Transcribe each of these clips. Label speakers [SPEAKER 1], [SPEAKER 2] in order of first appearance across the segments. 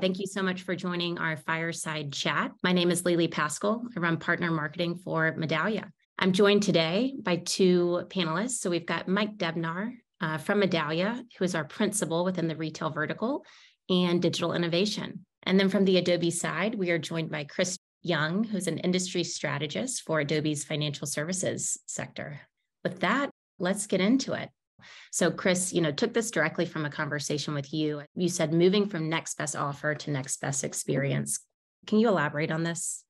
[SPEAKER 1] Thank you so much for joining our fireside chat. My name is Lily Pascal. I run partner marketing for Medallia. I'm joined today by two panelists. So we've got Mike Debnar uh, from Medallia, who is our principal within the retail vertical and digital innovation. And then from the Adobe side, we are joined by Chris Young, who's an industry strategist for Adobe's financial services sector. With that, let's get into it. So Chris, you know, took this directly from a conversation with you. You said moving from next best offer to next best experience. Can you elaborate on this?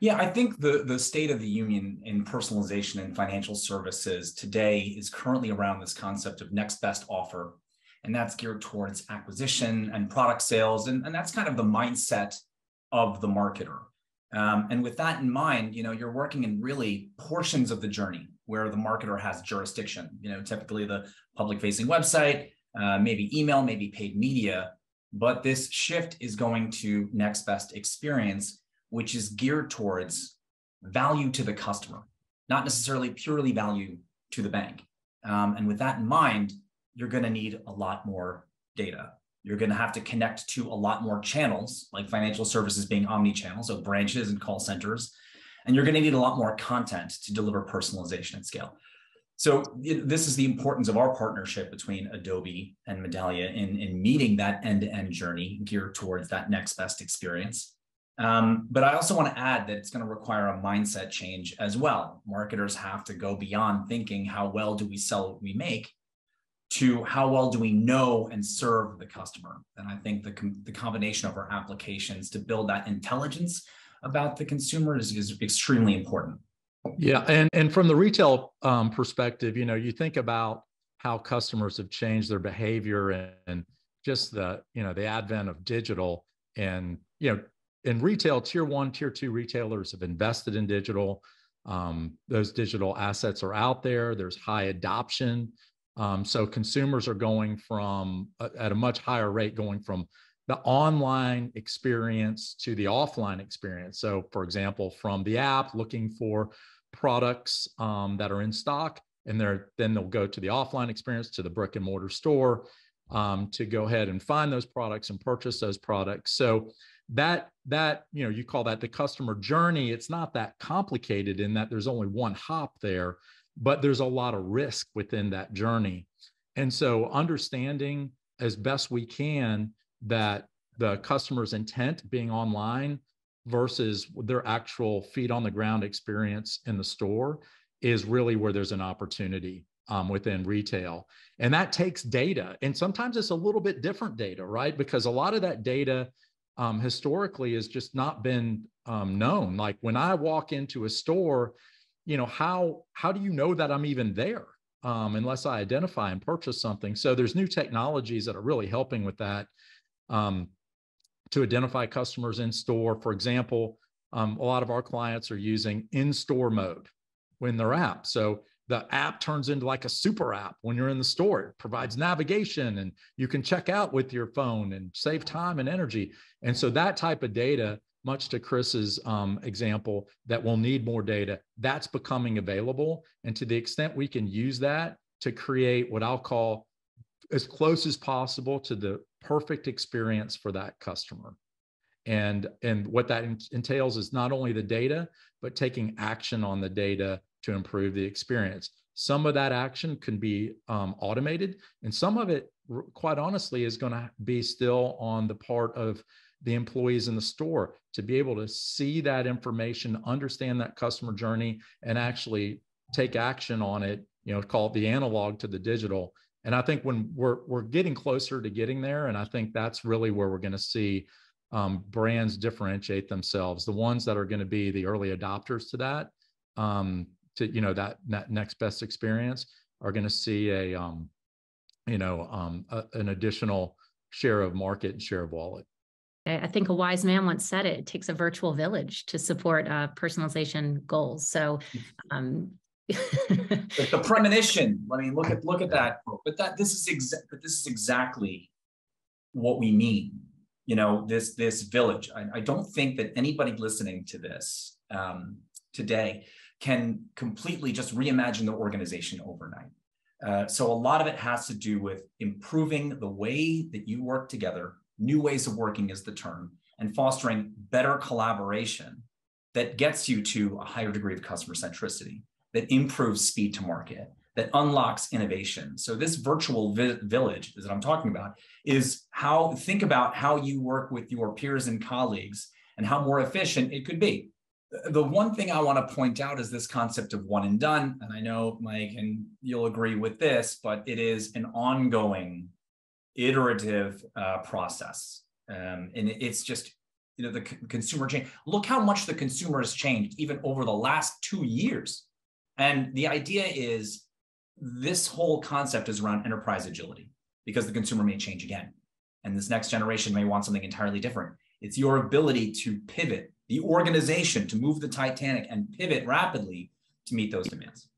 [SPEAKER 2] Yeah, I think the, the state of the union in personalization and financial services today is currently around this concept of next best offer. And that's geared towards acquisition and product sales. And, and that's kind of the mindset of the marketer. Um, and with that in mind, you know, you're working in really portions of the journey where the marketer has jurisdiction. You know, typically the public-facing website, uh, maybe email, maybe paid media. But this shift is going to next best experience, which is geared towards value to the customer, not necessarily purely value to the bank. Um, and with that in mind, you're going to need a lot more data. You're going to have to connect to a lot more channels, like financial services being omni-channel, so branches and call centers. And you're going to need a lot more content to deliver personalization at scale. So this is the importance of our partnership between Adobe and Medallia in, in meeting that end-to-end journey geared towards that next best experience. Um, but I also want to add that it's going to require a mindset change as well. Marketers have to go beyond thinking how well do we sell what we make to how well do we know and serve the customer. And I think the, com- the combination of our applications to build that intelligence about the consumer is, is extremely important.
[SPEAKER 3] Yeah, and and from the retail um, perspective, you know, you think about how customers have changed their behavior and, and just the you know the advent of digital and you know in retail tier one tier two retailers have invested in digital. Um, those digital assets are out there. There's high adoption. Um, so consumers are going from uh, at a much higher rate, going from the online experience to the offline experience. So, for example, from the app, looking for products um, that are in stock, and they're, then they'll go to the offline experience to the brick and mortar store um, to go ahead and find those products and purchase those products. So that that you know you call that the customer journey. It's not that complicated in that there's only one hop there but there's a lot of risk within that journey. And so understanding as best we can that the customer's intent being online versus their actual feet on the ground experience in the store is really where there's an opportunity um, within retail. And that takes data. And sometimes it's a little bit different data, right? Because a lot of that data um, historically has just not been um, known. Like when I walk into a store, you know how how do you know that i'm even there um, unless i identify and purchase something so there's new technologies that are really helping with that um, to identify customers in store for example um, a lot of our clients are using in-store mode when they're app so the app turns into like a super app when you're in the store it provides navigation and you can check out with your phone and save time and energy and so that type of data much to Chris's um, example, that we'll need more data. That's becoming available. And to the extent we can use that to create what I'll call as close as possible to the perfect experience for that customer. And, and what that entails is not only the data, but taking action on the data to improve the experience. Some of that action can be um, automated, and some of it, quite honestly, is going to be still on the part of the employees in the store to be able to see that information, understand that customer journey, and actually take action on it. You know, call it the analog to the digital. And I think when we're we're getting closer to getting there, and I think that's really where we're going to see um, brands differentiate themselves. The ones that are going to be the early adopters to that, um, to you know that, that next best experience, are going to see a um, you know um, a, an additional share of market and share of wallet.
[SPEAKER 1] I think a wise man once said it, it takes a virtual village to support uh, personalization goals. So, um,
[SPEAKER 2] the premonition. I mean, look at look at that. But that this is exa- but this is exactly what we mean. You know, this this village. I, I don't think that anybody listening to this um, today can completely just reimagine the organization overnight. Uh, so a lot of it has to do with improving the way that you work together new ways of working is the term, and fostering better collaboration that gets you to a higher degree of customer centricity, that improves speed to market, that unlocks innovation. So this virtual vi- village that I'm talking about is how think about how you work with your peers and colleagues and how more efficient it could be. The one thing I want to point out is this concept of one and done. And I know, Mike, and you'll agree with this, but it is an ongoing, iterative uh, process. Um, and it's just, you know, the c- consumer change. Look how much the consumer has changed even over the last two years. And the idea is this whole concept is around enterprise agility because the consumer may change again. And this next generation may want something entirely different. It's your ability to pivot, the organization to move the Titanic and pivot rapidly to meet those demands.